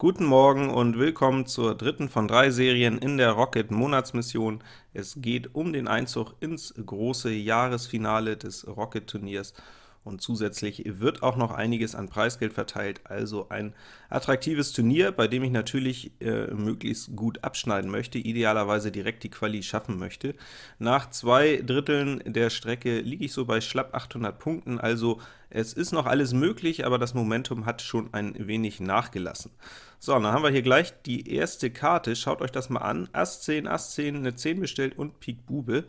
Guten Morgen und willkommen zur dritten von drei Serien in der Rocket Monatsmission. Es geht um den Einzug ins große Jahresfinale des Rocket Turniers und zusätzlich wird auch noch einiges an Preisgeld verteilt, also ein attraktives Turnier, bei dem ich natürlich äh, möglichst gut abschneiden möchte, idealerweise direkt die Quali schaffen möchte. Nach zwei Dritteln der Strecke liege ich so bei schlapp 800 Punkten, also es ist noch alles möglich, aber das Momentum hat schon ein wenig nachgelassen. So, dann haben wir hier gleich die erste Karte, schaut euch das mal an, Ass 10, Ass 10, eine 10 bestellt und Pik Bube.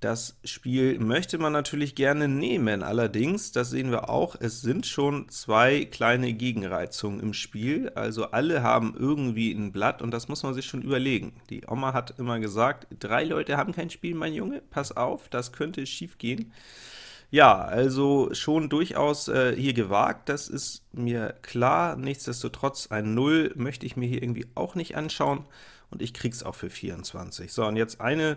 Das Spiel möchte man natürlich gerne nehmen, allerdings, das sehen wir auch, es sind schon zwei kleine Gegenreizungen im Spiel, also alle haben irgendwie ein Blatt, und das muss man sich schon überlegen. Die Oma hat immer gesagt, drei Leute haben kein Spiel, mein Junge, pass auf, das könnte schief gehen. Ja, also schon durchaus äh, hier gewagt, das ist mir klar, nichtsdestotrotz ein Null möchte ich mir hier irgendwie auch nicht anschauen, und ich krieg's auch für 24. So, und jetzt eine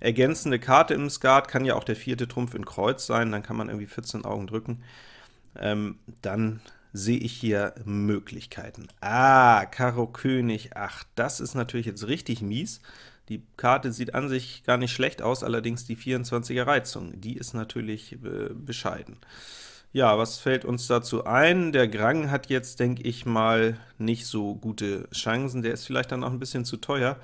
ergänzende Karte im Skat, kann ja auch der vierte Trumpf in Kreuz sein, dann kann man irgendwie 14 Augen drücken. Ähm, dann sehe ich hier Möglichkeiten. Ah, Karo König, ach, das ist natürlich jetzt richtig mies. Die Karte sieht an sich gar nicht schlecht aus, allerdings die 24er Reizung, die ist natürlich äh, bescheiden. Ja, was fällt uns dazu ein? Der Grang hat jetzt, denke ich mal, nicht so gute Chancen. Der ist vielleicht dann auch ein bisschen zu teuer.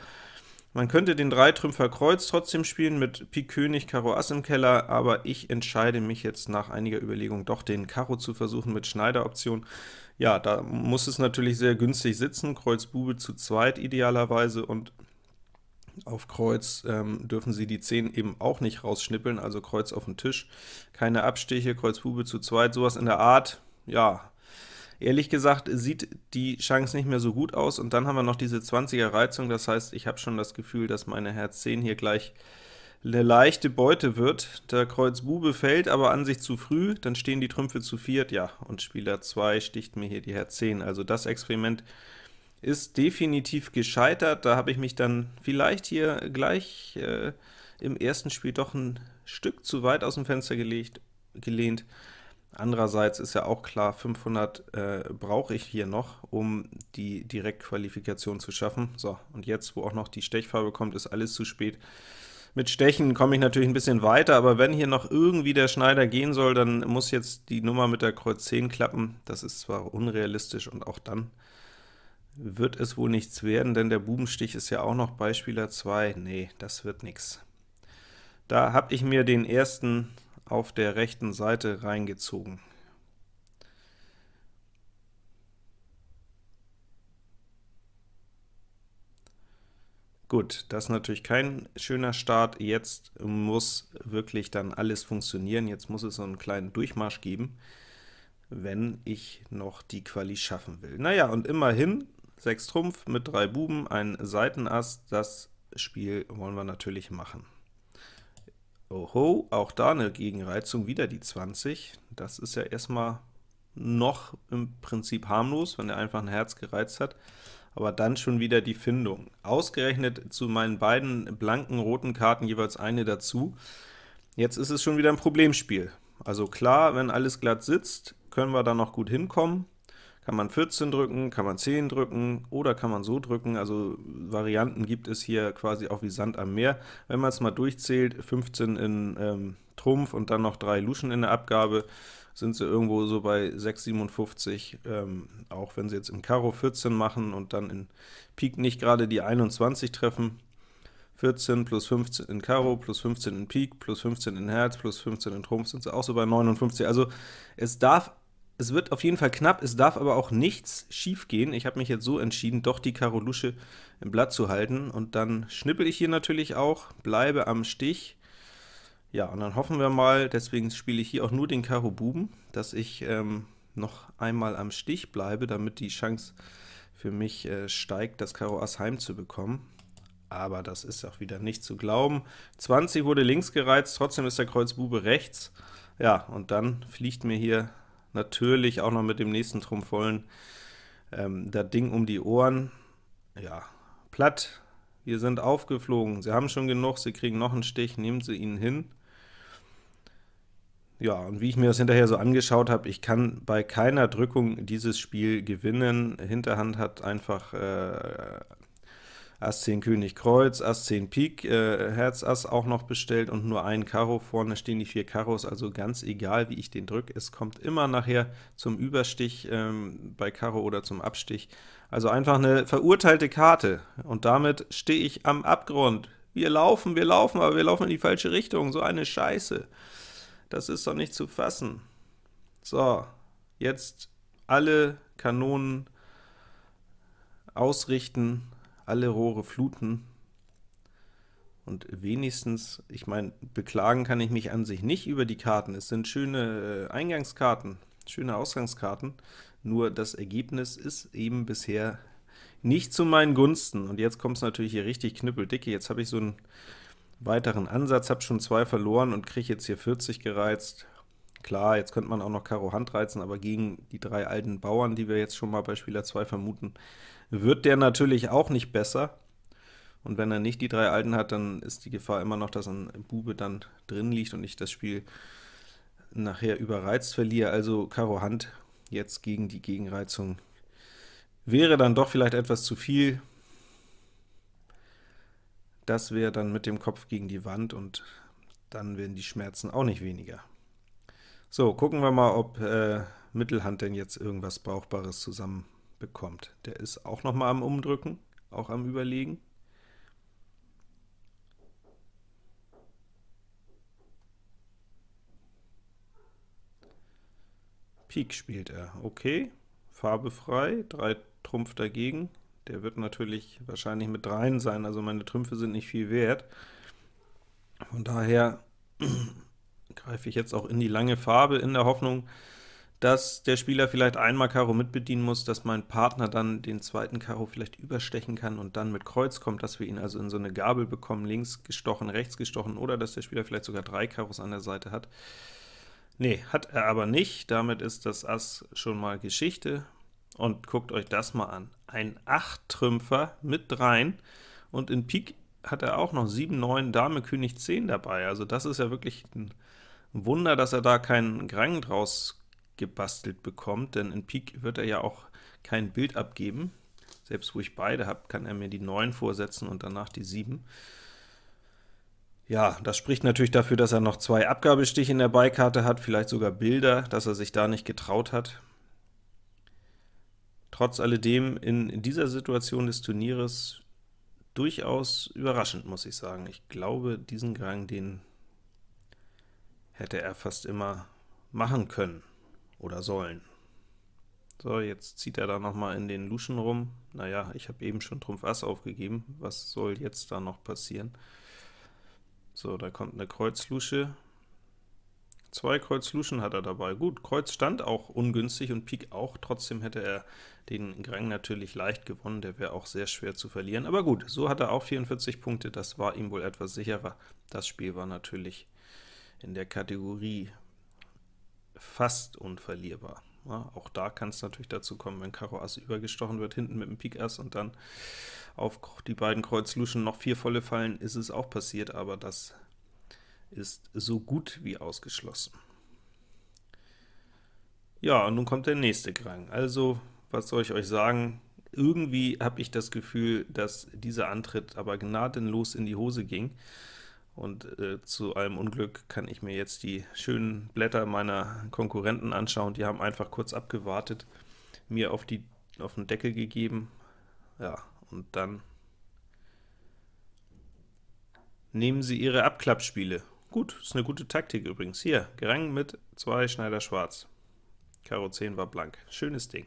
Man könnte den Dreitrümpfer Kreuz trotzdem spielen mit Pik König, Karo Ass im Keller, aber ich entscheide mich jetzt nach einiger Überlegung doch den Karo zu versuchen mit Schneideroption. Ja, da muss es natürlich sehr günstig sitzen, Kreuz Bube zu zweit idealerweise und auf Kreuz ähm, dürfen Sie die 10 eben auch nicht rausschnippeln, also Kreuz auf den Tisch. Keine Abstiche, Kreuz Bube zu zweit, sowas in der Art, ja, ehrlich gesagt sieht die Chance nicht mehr so gut aus, und dann haben wir noch diese 20er Reizung, das heißt, ich habe schon das Gefühl, dass meine Herz 10 hier gleich eine leichte Beute wird. Der Kreuz Bube fällt aber an sich zu früh, dann stehen die Trümpfe zu viert, ja, und Spieler 2 sticht mir hier die Herz 10, also das Experiment ist definitiv gescheitert. Da habe ich mich dann vielleicht hier gleich äh, im ersten Spiel doch ein Stück zu weit aus dem Fenster gelegt, gelehnt. Andererseits ist ja auch klar, 500 äh, brauche ich hier noch, um die Direktqualifikation zu schaffen. So, und jetzt, wo auch noch die Stechfarbe kommt, ist alles zu spät. Mit Stechen komme ich natürlich ein bisschen weiter, aber wenn hier noch irgendwie der Schneider gehen soll, dann muss jetzt die Nummer mit der Kreuz 10 klappen. Das ist zwar unrealistisch und auch dann wird es wohl nichts werden, denn der Bubenstich ist ja auch noch bei Spieler 2. Nee, das wird nichts. Da habe ich mir den ersten auf der rechten Seite reingezogen. Gut, das ist natürlich kein schöner Start. Jetzt muss wirklich dann alles funktionieren. Jetzt muss es so einen kleinen Durchmarsch geben, wenn ich noch die Quali schaffen will. Naja, und immerhin 6 Trumpf mit 3 Buben, ein Seitenass, das Spiel wollen wir natürlich machen. Oho, auch da eine Gegenreizung, wieder die 20. Das ist ja erstmal noch im Prinzip harmlos, wenn er einfach ein Herz gereizt hat, aber dann schon wieder die Findung. Ausgerechnet zu meinen beiden blanken roten Karten jeweils eine dazu. Jetzt ist es schon wieder ein Problemspiel. Also klar, wenn alles glatt sitzt, können wir da noch gut hinkommen. Kann man 14 drücken, kann man 10 drücken oder kann man so drücken, also Varianten gibt es hier quasi auch wie Sand am Meer. Wenn man es mal durchzählt, 15 in ähm, Trumpf und dann noch 3 Luschen in der Abgabe, sind sie irgendwo so bei 6,57, ähm, auch wenn sie jetzt im Karo 14 machen und dann in Pik nicht gerade die 21 treffen. 14 plus 15 in Karo, plus 15 in Pik, plus 15 in Herz, plus 15 in Trumpf, sind sie auch so bei 59. Also es darf es wird auf jeden Fall knapp, es darf aber auch nichts schief gehen. Ich habe mich jetzt so entschieden, doch die Karo Lusche im Blatt zu halten, und dann schnippel ich hier natürlich auch, bleibe am Stich. Ja, und dann hoffen wir mal, deswegen spiele ich hier auch nur den Karo Buben, dass ich ähm, noch einmal am Stich bleibe, damit die Chance für mich äh, steigt, das Karo Ass heimzubekommen. Aber das ist auch wieder nicht zu glauben. 20 wurde links gereizt, trotzdem ist der Kreuz Bube rechts. Ja, und dann fliegt mir hier natürlich auch noch mit dem nächsten Trumpf vollen ähm, das Ding um die Ohren. Ja, platt, wir sind aufgeflogen, Sie haben schon genug, Sie kriegen noch einen Stich, nehmen Sie ihn hin. Ja, und wie ich mir das hinterher so angeschaut habe, ich kann bei keiner Drückung dieses Spiel gewinnen. Hinterhand hat einfach äh, Ass 10 König Kreuz, Ass 10 Pik, äh, Herz Ass auch noch bestellt und nur ein Karo. Vorne stehen die vier Karos, also ganz egal, wie ich den drücke. Es kommt immer nachher zum Überstich ähm, bei Karo oder zum Abstich. Also einfach eine verurteilte Karte und damit stehe ich am Abgrund. Wir laufen, wir laufen, aber wir laufen in die falsche Richtung. So eine Scheiße. Das ist doch nicht zu fassen. So, jetzt alle Kanonen ausrichten, alle Rohre fluten und wenigstens, ich meine, beklagen kann ich mich an sich nicht über die Karten. Es sind schöne äh, Eingangskarten, schöne Ausgangskarten, nur das Ergebnis ist eben bisher nicht zu meinen Gunsten. Und jetzt kommt es natürlich hier richtig knüppeldicke. Jetzt habe ich so einen weiteren Ansatz, habe schon zwei verloren und kriege jetzt hier 40 gereizt. Klar, jetzt könnte man auch noch Karo Hand reizen, aber gegen die drei alten Bauern, die wir jetzt schon mal bei Spieler 2 vermuten, wird der natürlich auch nicht besser. Und wenn er nicht die drei Alten hat, dann ist die Gefahr immer noch, dass ein Bube dann drin liegt und ich das Spiel nachher überreizt verliere. Also Karo Hand jetzt gegen die Gegenreizung wäre dann doch vielleicht etwas zu viel. Das wäre dann mit dem Kopf gegen die Wand und dann werden die Schmerzen auch nicht weniger. So, gucken wir mal, ob äh, Mittelhand denn jetzt irgendwas Brauchbares zusammen bekommt. Der ist auch noch mal am Umdrücken, auch am Überlegen. Pik spielt er. Okay, Farbe frei, 3 Trumpf dagegen. Der wird natürlich wahrscheinlich mit dreien sein, also meine Trümpfe sind nicht viel wert. Von daher greife ich jetzt auch in die lange Farbe, in der Hoffnung, dass der Spieler vielleicht einmal Karo mitbedienen muss, dass mein Partner dann den zweiten Karo vielleicht überstechen kann und dann mit Kreuz kommt, dass wir ihn also in so eine Gabel bekommen, links gestochen, rechts gestochen, oder dass der Spieler vielleicht sogar drei Karos an der Seite hat. Nee, hat er aber nicht, damit ist das Ass schon mal Geschichte. Und guckt euch das mal an, ein 8-Trümpfer mit dreien, und in Pik hat er auch noch 7, 9, Dame, König 10 dabei. Also das ist ja wirklich ein Wunder, dass er da keinen Grang draus gebastelt bekommt, denn in Pik wird er ja auch kein Bild abgeben. Selbst wo ich beide habe, kann er mir die 9 vorsetzen und danach die 7. Ja, das spricht natürlich dafür, dass er noch zwei Abgabestiche in der Beikarte hat, vielleicht sogar Bilder, dass er sich da nicht getraut hat. Trotz alledem in dieser Situation des Turnieres durchaus überraschend, muss ich sagen. Ich glaube, diesen Gang, den hätte er fast immer machen können oder sollen. So, jetzt zieht er da noch mal in den Luschen rum. Naja, ich habe eben schon Trumpf Ass aufgegeben. Was soll jetzt da noch passieren? So, da kommt eine Kreuzlusche. Zwei Kreuzluschen hat er dabei. Gut, Kreuz stand auch ungünstig und Pik auch. Trotzdem hätte er den Grang natürlich leicht gewonnen. Der wäre auch sehr schwer zu verlieren. Aber gut, so hat er auch 44 Punkte. Das war ihm wohl etwas sicherer. Das Spiel war natürlich in der Kategorie fast unverlierbar. Ja, auch da kann es natürlich dazu kommen, wenn Karo Ass übergestochen wird, hinten mit dem Pik Ass und dann auf die beiden Kreuz Luschen noch vier volle fallen, ist es auch passiert, aber das ist so gut wie ausgeschlossen. Ja, und nun kommt der nächste Krang. Also, was soll ich euch sagen? Irgendwie habe ich das Gefühl, dass dieser Antritt aber gnadenlos in die Hose ging. Und äh, zu allem Unglück kann ich mir jetzt die schönen Blätter meiner Konkurrenten anschauen. Die haben einfach kurz abgewartet, mir auf, die, auf den Deckel gegeben. Ja, und dann nehmen sie ihre Abklappspiele. Gut, ist eine gute Taktik übrigens. Hier, Gerang mit 2, Schneider schwarz. Karo 10 war blank. Schönes Ding.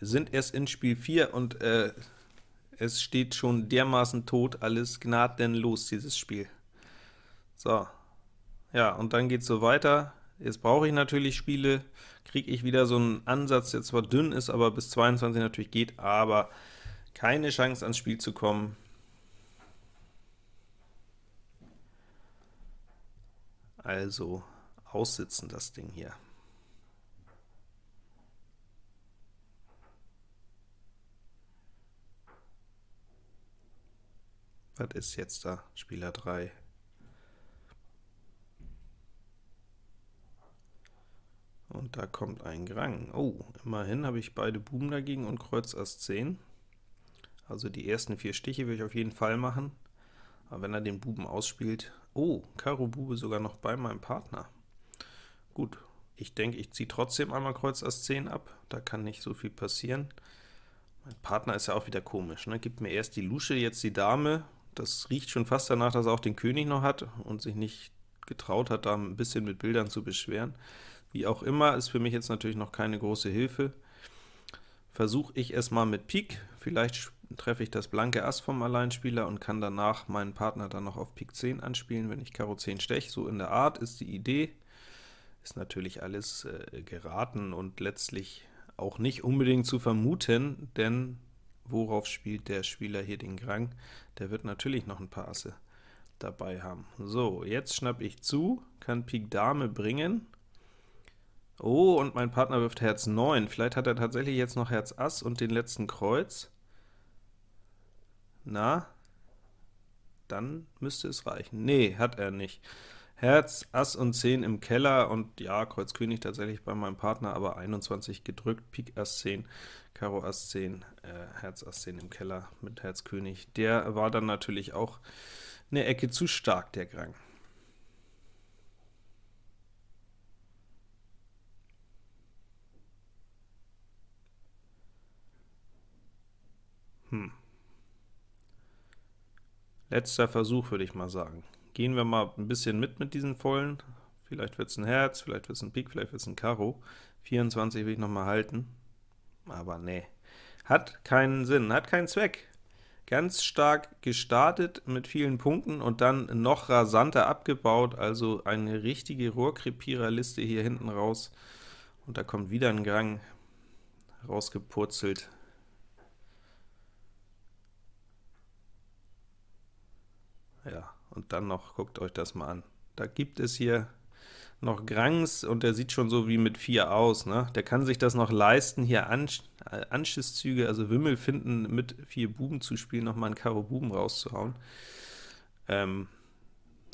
Sind erst in Spiel 4 und äh, es steht schon dermaßen tot, alles gnadenlos, dieses Spiel. So, ja, und dann geht es so weiter. Jetzt brauche ich natürlich Spiele, kriege ich wieder so einen Ansatz, der zwar dünn ist, aber bis 22 natürlich geht, aber keine Chance ans Spiel zu kommen. Also aussitzen das Ding hier. Was ist jetzt da? Spieler 3. Und da kommt ein Grang. Oh, immerhin habe ich beide Buben dagegen und Kreuz Ass 10. Also die ersten vier Stiche will ich auf jeden Fall machen. Aber wenn er den Buben ausspielt... Oh, Karo Bube sogar noch bei meinem Partner. Gut, ich denke, ich ziehe trotzdem einmal Kreuz Ass 10 ab. Da kann nicht so viel passieren. Mein Partner ist ja auch wieder komisch. Ne? Gibt mir erst die Lusche, jetzt die Dame. Das riecht schon fast danach, dass er auch den König noch hat und sich nicht getraut hat, da ein bisschen mit Bildern zu beschweren. Wie auch immer, ist für mich jetzt natürlich noch keine große Hilfe. Versuche ich es mal mit Pik, vielleicht treffe ich das blanke Ass vom Alleinspieler und kann danach meinen Partner dann noch auf Pik 10 anspielen, wenn ich Karo 10 stech. So in der Art ist die Idee. Ist natürlich alles äh, geraten und letztlich auch nicht unbedingt zu vermuten, denn worauf spielt der Spieler hier den Grang? Der wird natürlich noch ein paar Asse dabei haben. So, jetzt schnapp ich zu, kann Pik Dame bringen, Oh, und mein Partner wirft Herz 9. Vielleicht hat er tatsächlich jetzt noch Herz Ass und den letzten Kreuz. Na? Dann müsste es reichen. Nee, hat er nicht. Herz, Ass und 10 im Keller und ja, Kreuz König tatsächlich bei meinem Partner, aber 21 gedrückt, Pik Ass 10, Karo Ass 10, äh, Herz Ass 10 im Keller mit Herz König. Der war dann natürlich auch eine Ecke zu stark, der Grang. Hm. Letzter Versuch, würde ich mal sagen. Gehen wir mal ein bisschen mit mit diesen Vollen. Vielleicht wird es ein Herz, vielleicht wird es ein Pik, vielleicht wird es ein Karo. 24 will ich noch mal halten. Aber nee. Hat keinen Sinn, hat keinen Zweck. Ganz stark gestartet mit vielen Punkten und dann noch rasanter abgebaut, also eine richtige Rohrkrepiererliste hier hinten raus. Und da kommt wieder ein Gang rausgepurzelt. Ja, und dann noch, guckt euch das mal an. Da gibt es hier noch Grangs, und der sieht schon so wie mit 4 aus. Ne? Der kann sich das noch leisten, hier Ansch äh, Anschlusszüge, also Wimmel finden, mit 4 Buben zu spielen, nochmal einen Karo Buben rauszuhauen. Ähm,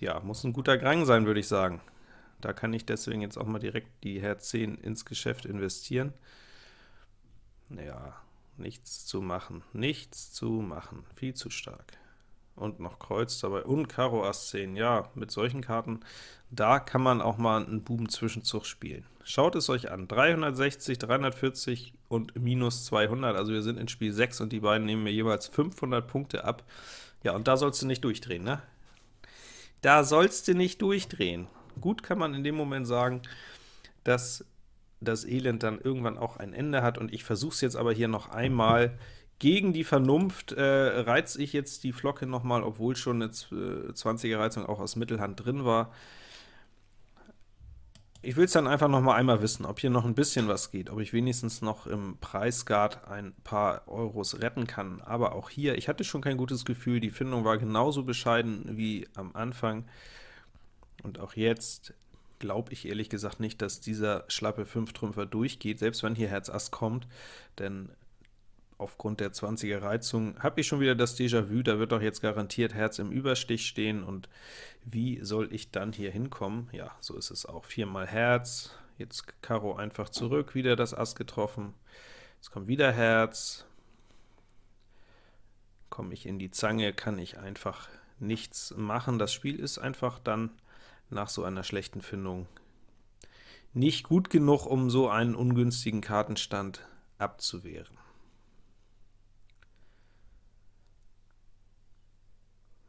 ja, muss ein guter Grang sein, würde ich sagen. Da kann ich deswegen jetzt auch mal direkt die Herz 10 ins Geschäft investieren. Ja, nichts zu machen, nichts zu machen, viel zu stark und noch Kreuz dabei und Karo Ass 10. Ja, mit solchen Karten, da kann man auch mal einen Buben-Zwischenzug spielen. Schaut es euch an, 360, 340 und minus 200, also wir sind in Spiel 6 und die beiden nehmen mir jeweils 500 Punkte ab. Ja, und da sollst du nicht durchdrehen, ne? Da sollst du nicht durchdrehen. Gut kann man in dem Moment sagen, dass das Elend dann irgendwann auch ein Ende hat, und ich versuche es jetzt aber hier noch einmal gegen die Vernunft äh, reize ich jetzt die Flocke nochmal, obwohl schon eine 20er Reizung auch aus Mittelhand drin war. Ich will es dann einfach noch mal einmal wissen, ob hier noch ein bisschen was geht, ob ich wenigstens noch im Preisguard ein paar Euros retten kann. Aber auch hier, ich hatte schon kein gutes Gefühl, die Findung war genauso bescheiden wie am Anfang. Und auch jetzt glaube ich ehrlich gesagt nicht, dass dieser schlappe 5-Trümpfer durchgeht, selbst wenn hier Herz Ass kommt, denn aufgrund der 20er Reizung habe ich schon wieder das Déjà-vu, da wird doch jetzt garantiert Herz im Überstich stehen, und wie soll ich dann hier hinkommen? Ja, so ist es auch. Viermal Herz, jetzt Karo einfach zurück, wieder das Ass getroffen, jetzt kommt wieder Herz, komme ich in die Zange, kann ich einfach nichts machen. Das Spiel ist einfach dann nach so einer schlechten Findung nicht gut genug, um so einen ungünstigen Kartenstand abzuwehren.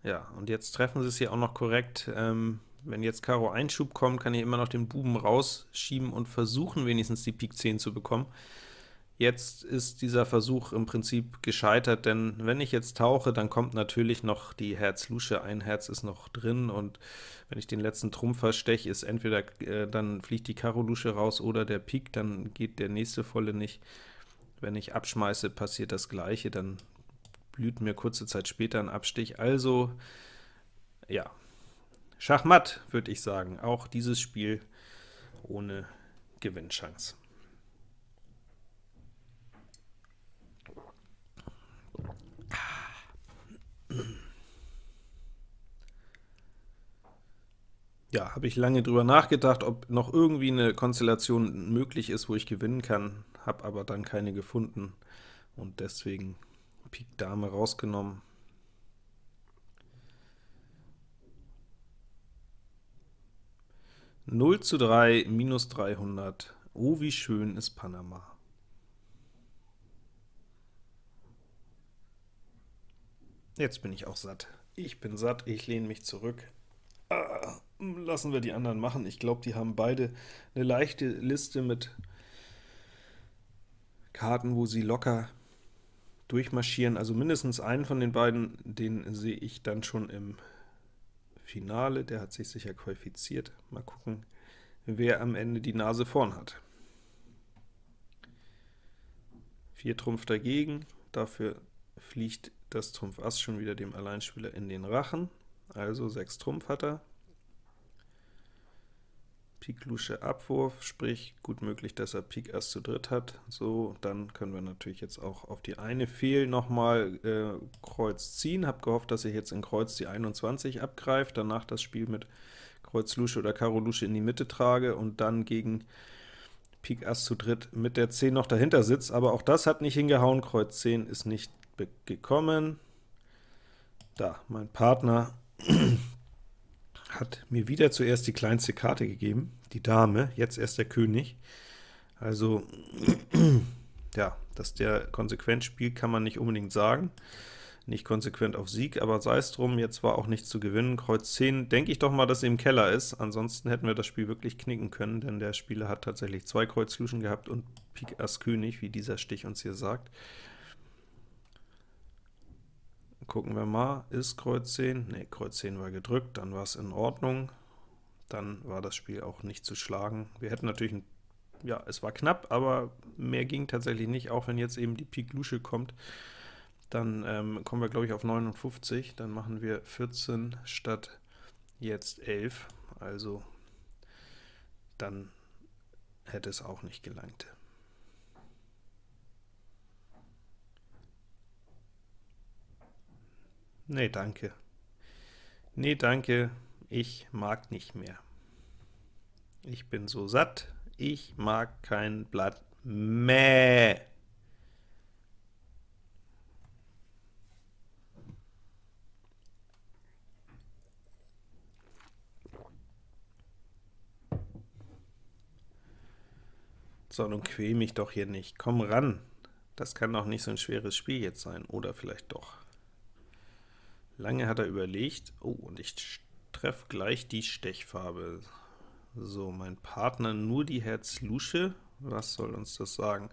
Ja, und jetzt treffen sie es hier auch noch korrekt. Ähm, wenn jetzt Karo Einschub kommt, kann ich immer noch den Buben rausschieben und versuchen, wenigstens die Pik 10 zu bekommen. Jetzt ist dieser Versuch im Prinzip gescheitert, denn wenn ich jetzt tauche, dann kommt natürlich noch die Herz-Lusche, ein Herz ist noch drin, und wenn ich den letzten Trumpf versteche, ist entweder äh, dann fliegt die Karo-Lusche raus oder der Pik, dann geht der nächste volle nicht. Wenn ich abschmeiße, passiert das gleiche, dann blüht mir kurze Zeit später ein Abstich. Also, ja, Schachmatt, würde ich sagen. Auch dieses Spiel ohne Gewinnchance. Ja, habe ich lange drüber nachgedacht, ob noch irgendwie eine Konstellation möglich ist, wo ich gewinnen kann, habe aber dann keine gefunden und deswegen Pik Dame rausgenommen. Null zu drei minus 300. Oh, wie schön ist Panama. Jetzt bin ich auch satt. Ich bin satt, ich lehne mich zurück. Ah, lassen wir die anderen machen. Ich glaube, die haben beide eine leichte Liste mit Karten, wo sie locker durchmarschieren. Also mindestens einen von den beiden, den sehe ich dann schon im Finale. Der hat sich sicher qualifiziert. Mal gucken, wer am Ende die Nase vorn hat. Vier Trumpf dagegen, dafür fliegt das Trumpf Ass schon wieder dem Alleinspieler in den Rachen, also 6 Trumpf hat er. Pik Lusche Abwurf, sprich gut möglich, dass er Pik Ass zu dritt hat. So, dann können wir natürlich jetzt auch auf die eine Fehl nochmal äh, Kreuz ziehen. Hab gehofft, dass ich jetzt in Kreuz die 21 abgreift, danach das Spiel mit Kreuz Lusche oder Karo Lusche in die Mitte trage und dann gegen Pik Ass zu dritt mit der 10 noch dahinter sitzt, aber auch das hat nicht hingehauen, Kreuz 10 ist nicht gekommen. Da, mein Partner hat mir wieder zuerst die kleinste Karte gegeben, die Dame, jetzt erst der König. Also, ja, dass der konsequent spielt, kann man nicht unbedingt sagen. Nicht konsequent auf Sieg, aber sei es drum, jetzt war auch nichts zu gewinnen. Kreuz 10, denke ich doch mal, dass er im Keller ist. Ansonsten hätten wir das Spiel wirklich knicken können, denn der Spieler hat tatsächlich zwei Kreuz Luschen gehabt und Pik Ass König, wie dieser Stich uns hier sagt. Gucken wir mal, ist Kreuz 10? Ne, Kreuz 10 war gedrückt, dann war es in Ordnung. Dann war das Spiel auch nicht zu schlagen. Wir hätten natürlich, ein, ja, es war knapp, aber mehr ging tatsächlich nicht, auch wenn jetzt eben die Pik Lusche kommt. Dann ähm, kommen wir, glaube ich, auf 59, dann machen wir 14 statt jetzt 11, also dann hätte es auch nicht gelangt. Nee, danke. Nee, danke, ich mag nicht mehr. Ich bin so satt, ich mag kein Blatt Mäh. So, nun quäl mich doch hier nicht. Komm ran. Das kann doch nicht so ein schweres Spiel jetzt sein. Oder vielleicht doch. Lange hat er überlegt. Oh, und ich treffe gleich die Stechfarbe. So, mein Partner nur die Herz-Lusche. Was soll uns das sagen?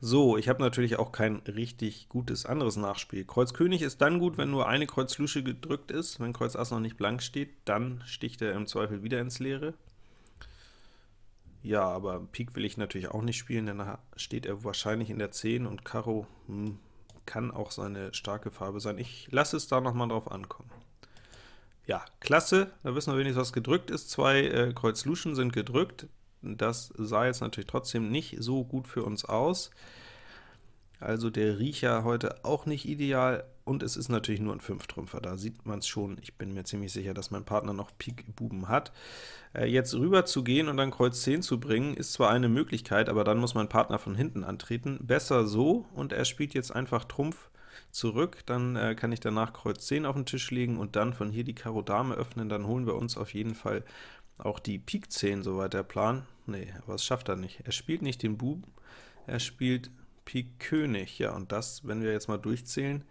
So, ich habe natürlich auch kein richtig gutes anderes Nachspiel. Kreuz König ist dann gut, wenn nur eine Kreuz Lusche gedrückt ist. Wenn Kreuz Ass noch nicht blank steht, dann sticht er im Zweifel wieder ins Leere. Ja, aber Pik will ich natürlich auch nicht spielen, denn da steht er wahrscheinlich in der 10 und Karo hm, kann auch seine starke Farbe sein. Ich lasse es da nochmal drauf ankommen. Ja, klasse, da wissen wir wenigstens, was gedrückt ist. Zwei äh, Kreuz Luschen sind gedrückt. Das sah jetzt natürlich trotzdem nicht so gut für uns aus. Also der Riecher heute auch nicht ideal, und es ist natürlich nur ein 5-Trümpfer, da sieht man es schon. Ich bin mir ziemlich sicher, dass mein Partner noch Pik Buben hat. Äh, jetzt rüber zu gehen und dann Kreuz 10 zu bringen, ist zwar eine Möglichkeit, aber dann muss mein Partner von hinten antreten. Besser so, und er spielt jetzt einfach Trumpf zurück, dann äh, kann ich danach Kreuz 10 auf den Tisch legen und dann von hier die Karo Dame öffnen, dann holen wir uns auf jeden Fall auch die Pik 10, soweit der Plan. Nee, aber das schafft er nicht. Er spielt nicht den Buben, er spielt Pik König, ja, und das, wenn wir jetzt mal durchzählen,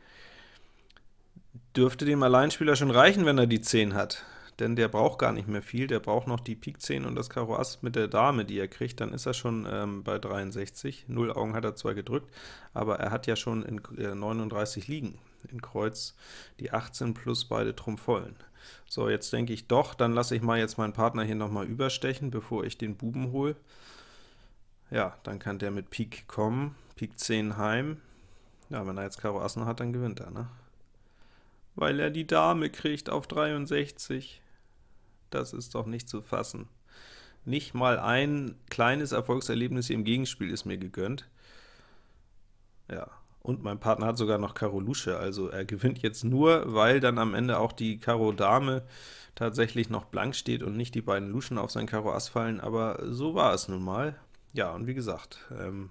dürfte dem Alleinspieler schon reichen, wenn er die 10 hat, denn der braucht gar nicht mehr viel, der braucht noch die Pik 10 und das Karo Ass mit der Dame, die er kriegt, dann ist er schon ähm, bei 63, 0 Augen hat er zwar gedrückt, aber er hat ja schon in äh, 39 liegen, in Kreuz die 18 plus beide Trumpf vollen. So, jetzt denke ich doch, dann lasse ich mal jetzt meinen Partner hier nochmal überstechen, bevor ich den Buben hole. Ja, dann kann der mit Pik kommen, Pik 10 heim. Ja, wenn er jetzt Karo Ass noch hat, dann gewinnt er, ne? Weil er die Dame kriegt auf 63. Das ist doch nicht zu fassen. Nicht mal ein kleines Erfolgserlebnis im Gegenspiel ist mir gegönnt. Ja, Und mein Partner hat sogar noch Karo Lusche, also er gewinnt jetzt nur, weil dann am Ende auch die Karo Dame tatsächlich noch blank steht und nicht die beiden Luschen auf sein Karo Ass fallen, aber so war es nun mal. Ja, und wie gesagt, ähm,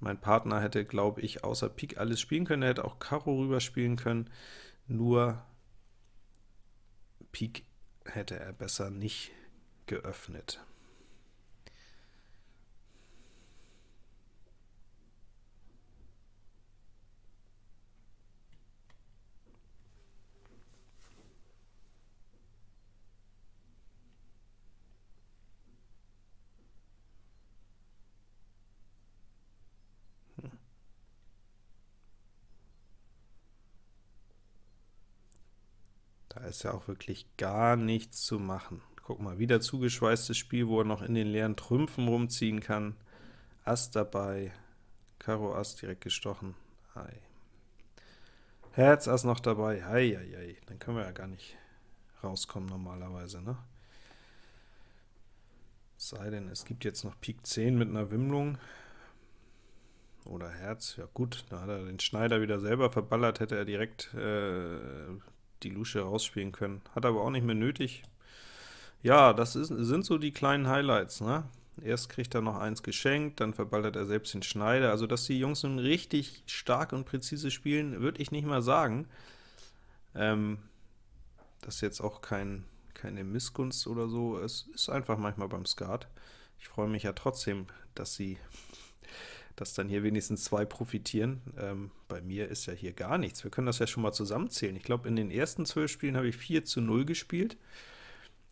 mein Partner hätte, glaube ich, außer Pik alles spielen können, er hätte auch Karo rüber spielen können, nur Pik hätte er besser nicht geöffnet. Ist ja auch wirklich gar nichts zu machen. Guck mal, wieder zugeschweißtes Spiel, wo er noch in den leeren Trümpfen rumziehen kann. Ass dabei, Karo Ass direkt gestochen. Ei. Herz Ass noch dabei. Ei, ei, ei. Dann können wir ja gar nicht rauskommen normalerweise, ne? Sei denn, es gibt jetzt noch Pik 10 mit einer Wimmlung. Oder Herz, ja gut, da hat er den Schneider wieder selber verballert, hätte er direkt äh, die Lusche rausspielen können. Hat aber auch nicht mehr nötig. Ja, das ist, sind so die kleinen Highlights, ne? Erst kriegt er noch eins geschenkt, dann verballert er selbst den Schneider. Also, dass die Jungs nun richtig stark und präzise spielen, würde ich nicht mal sagen. Ähm, das ist jetzt auch kein, keine Missgunst oder so. Es ist einfach manchmal beim Skat. Ich freue mich ja trotzdem, dass sie dass dann hier wenigstens zwei profitieren. Ähm, bei mir ist ja hier gar nichts. Wir können das ja schon mal zusammenzählen. Ich glaube, in den ersten zwölf Spielen habe ich 4 zu 0 gespielt.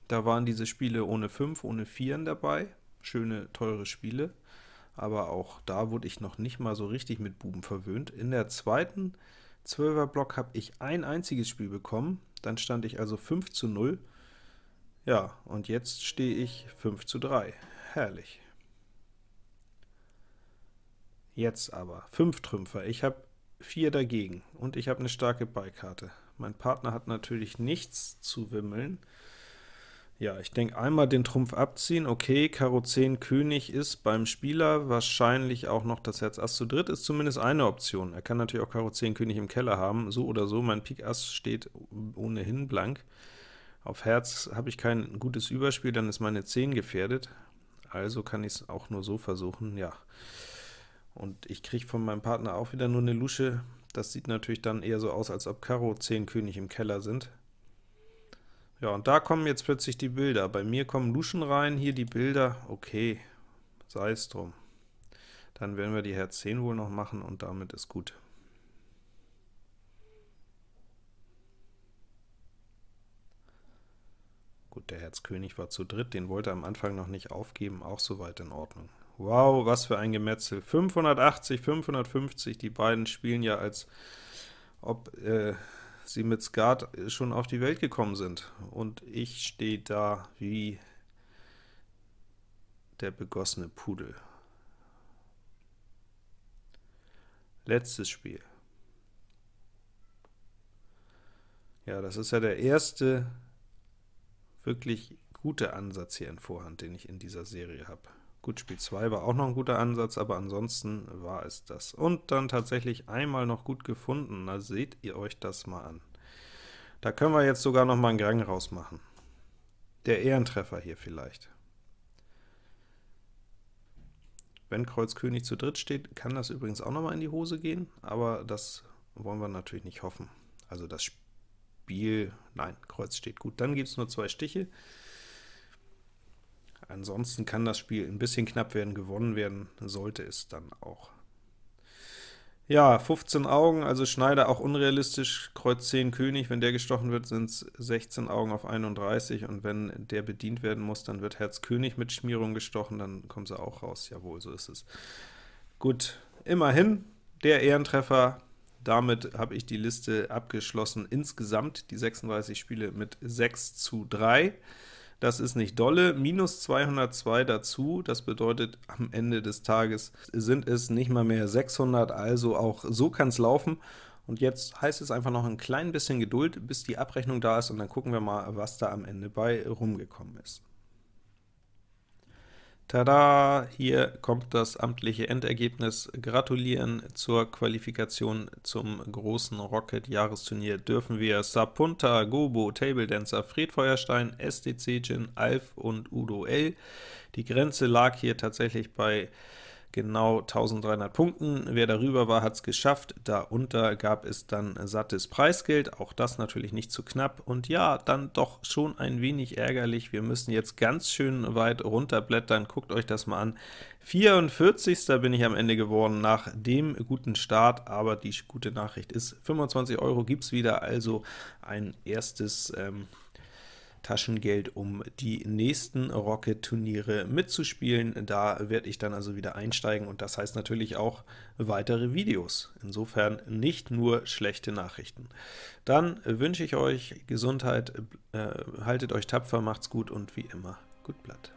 Da waren diese Spiele ohne 5, ohne 4 dabei. Schöne, teure Spiele. Aber auch da wurde ich noch nicht mal so richtig mit Buben verwöhnt. In der zweiten 12er Block habe ich ein einziges Spiel bekommen. Dann stand ich also 5 zu 0. Ja, und jetzt stehe ich 5 zu 3. Herrlich. Jetzt aber, 5 Trümpfer, ich habe 4 dagegen, und ich habe eine starke Beikarte. Mein Partner hat natürlich nichts zu wimmeln. Ja, ich denke einmal den Trumpf abziehen, okay, Karo 10 König ist beim Spieler wahrscheinlich auch noch das Herz Ass zu dritt, ist zumindest eine Option. Er kann natürlich auch Karo 10 König im Keller haben, so oder so, mein Pik Ass steht ohnehin blank. Auf Herz habe ich kein gutes Überspiel, dann ist meine 10 gefährdet, also kann ich es auch nur so versuchen, ja. Und ich kriege von meinem Partner auch wieder nur eine Lusche. Das sieht natürlich dann eher so aus, als ob Karo 10 König im Keller sind. Ja, und da kommen jetzt plötzlich die Bilder. Bei mir kommen Luschen rein, hier die Bilder. Okay, sei es drum. Dann werden wir die Herz 10 wohl noch machen, und damit ist gut. Gut, der Herz König war zu dritt, den wollte er am Anfang noch nicht aufgeben, auch soweit in Ordnung. Wow, was für ein Gemetzel. 580, 550, die beiden spielen ja, als ob äh, sie mit Skat schon auf die Welt gekommen sind. Und ich stehe da wie der begossene Pudel. Letztes Spiel. Ja, das ist ja der erste wirklich gute Ansatz hier in Vorhand, den ich in dieser Serie habe. Gut, Spiel 2 war auch noch ein guter Ansatz, aber ansonsten war es das. Und dann tatsächlich einmal noch gut gefunden, da seht ihr euch das mal an. Da können wir jetzt sogar noch mal einen Gang rausmachen. Der Ehrentreffer hier vielleicht. Wenn Kreuz König zu dritt steht, kann das übrigens auch noch mal in die Hose gehen, aber das wollen wir natürlich nicht hoffen. Also das Spiel, nein, Kreuz steht gut. Dann gibt es nur zwei Stiche. Ansonsten kann das Spiel ein bisschen knapp werden, gewonnen werden sollte es dann auch. Ja, 15 Augen, also Schneider auch unrealistisch, Kreuz 10 König, wenn der gestochen wird, sind es 16 Augen auf 31, und wenn der bedient werden muss, dann wird Herz König mit Schmierung gestochen, dann kommen sie auch raus, jawohl, so ist es. Gut, immerhin der Ehrentreffer, damit habe ich die Liste abgeschlossen, insgesamt die 36 Spiele mit 6 zu 3. Das ist nicht dolle, minus 202 dazu, das bedeutet, am Ende des Tages sind es nicht mal mehr 600, also auch so kann es laufen. Und jetzt heißt es einfach noch ein klein bisschen Geduld, bis die Abrechnung da ist, und dann gucken wir mal, was da am Ende bei rumgekommen ist. Tada! Hier kommt das amtliche Endergebnis. Gratulieren zur Qualifikation zum großen Rocket-Jahresturnier dürfen wir Sapunta, Gobo, Table Dancer, Fred Feuerstein, SDC Jin, Alf und Udo L. Die Grenze lag hier tatsächlich bei genau 1300 Punkten. Wer darüber war, hat es geschafft. Darunter gab es dann sattes Preisgeld, auch das natürlich nicht zu knapp. Und ja, dann doch schon ein wenig ärgerlich. Wir müssen jetzt ganz schön weit runterblättern. Guckt euch das mal an. 44. bin ich am Ende geworden nach dem guten Start, aber die gute Nachricht ist, 25 Euro gibt es wieder, also ein erstes ähm, Taschengeld, um die nächsten Rocket-Turniere mitzuspielen. Da werde ich dann also wieder einsteigen und das heißt natürlich auch weitere Videos. Insofern nicht nur schlechte Nachrichten. Dann wünsche ich euch Gesundheit, äh, haltet euch tapfer, macht's gut und wie immer, gut Blatt.